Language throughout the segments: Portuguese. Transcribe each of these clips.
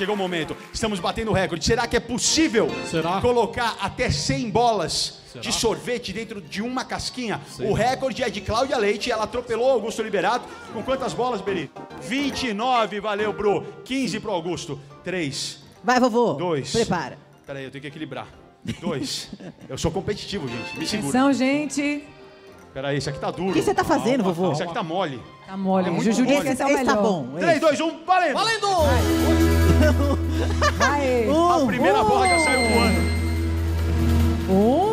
Chegou o momento. Estamos batendo o recorde. Será que é possível Será? colocar até 100 bolas Será? de sorvete dentro de uma casquinha? O recorde é de Cláudia Leite. Ela atropelou Augusto Liberato. Com quantas bolas, Beri? 29. Valeu, Bru. 15 pro Augusto. 3. Vai, vovô. Dois. Prepara. Peraí, eu tenho que equilibrar. 2. eu sou competitivo, gente. Me segura. Atenção, gente. Peraí, esse aqui tá duro. O que você tá fazendo, vovô? Esse aqui tá mole. Tá mole. É o muito Juju disse mole. que esse é o Esse tá melhor. bom. 3, 2, 1, valendo! Valendo! Vai. Um, A primeira bola já saiu voando. Um.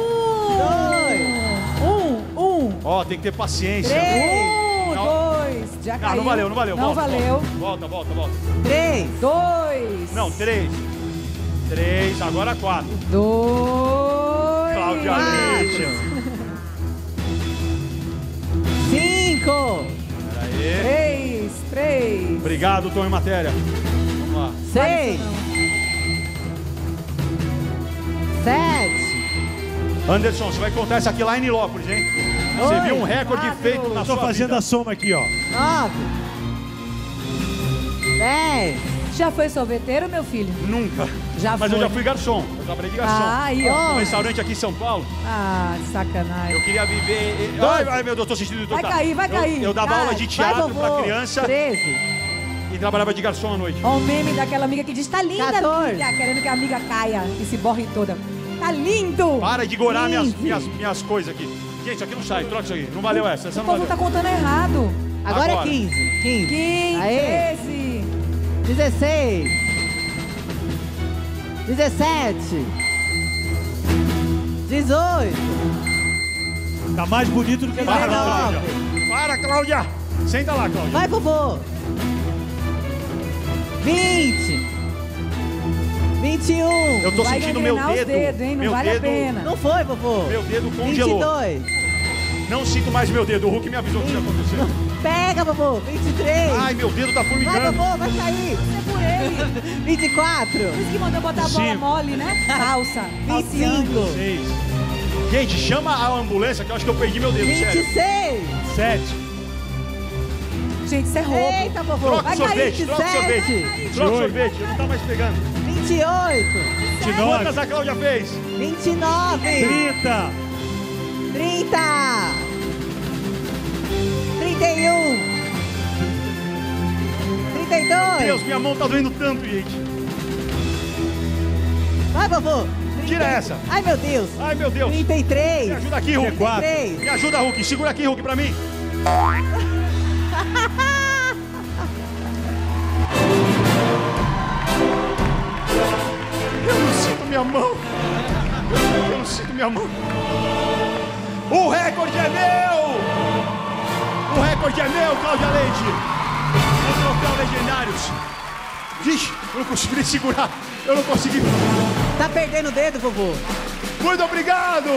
Um. Um. Ó, tem que ter paciência. Um. Não. Dois. Já Ah, caiu. não valeu, não valeu. Não volta, valeu. Volta, volta, volta. três, Dois. Não, 3. 3, agora 4. Dois. Cláudia Leite. cinco, Peraí. Três. Três. Obrigado, Tom e Matéria. Seis, sete, Anderson, você vai contar essa aqui lá em Nilópolis, hein? Você Oi. viu um recorde Quatro. feito na Tô sua fazendo vida. a soma aqui, ó. nove, dez, Já foi sorveteiro, meu filho? Nunca. Já Mas foi. eu já fui garçom. Eu trabalhei de garçom. Ah, aí, ó. Um restaurante aqui em São Paulo. Ah, sacanagem. Eu queria viver. Ai, ai meu Deus, tô sentindo Vai cair, vai Eu- cair. Eu, dava aula de teatro pra criança Treze, e trabalhava de garçom à noite. Ó o meme daquela amiga que diz, tá linda, 14. amiga, querendo que a amiga caia e se borre toda. Tá lindo! Para de gorar minhas, minhas, minhas coisas aqui. Gente, isso aqui não sai, troca isso aqui. Não valeu essa, essa O não povo valeu. tá contando errado. agora, Agora. é quinze, quinze, 15, Aê. 13, dezesseis, dezessete, dezoito, Tá mais bonito do que Para. Cláudia. Para, Cláudia. Senta lá, Cláudia. vai, vovô, 20. 21. Eu tô vai sentindo meu dedo. Os Dedos, hein? Não meu vale dedo, a pena. Não foi, vovô. Meu dedo congelou. 22. Não sinto mais meu dedo. O Hulk me avisou que ia acontecer. Pega, vovô. 23. Ai, meu dedo tá formigando. Vai, vovô, vai sair. Você é por 24. Por isso que mandou botar a bola Cinco. mole, né? Falsa! 25. 26. Gente, chama a ambulância que eu acho que eu perdi meu dedo. 26. 7. Gente, isso é roubo. eita, vovô, Troca o vai sorvete, cair, troca o sorvete. Troca sorvete, não tá mais pegando. vinte e oito, 29. Quantas a Cláudia fez? vinte e nove, 30. trinta, trinta e um, trinta e dois, Deus, minha mão tá doendo tanto, gente. vai, vovô, Tira essa. ai, meu Deus, Ai, meu Deus. trinta e três, Me ajuda aqui, Hulk. quatro. três, Me ajuda, Hulk. Segura aqui, Hulk, pra mim. Eu não sinto minha mão. Eu não sinto minha mão. O recorde é meu! O recorde é meu, Cláudia Leite! O troféu Legendários. Vixe, eu não consegui nem segurar. Eu não consegui. tá perdendo o dedo, vovô, Muito obrigado!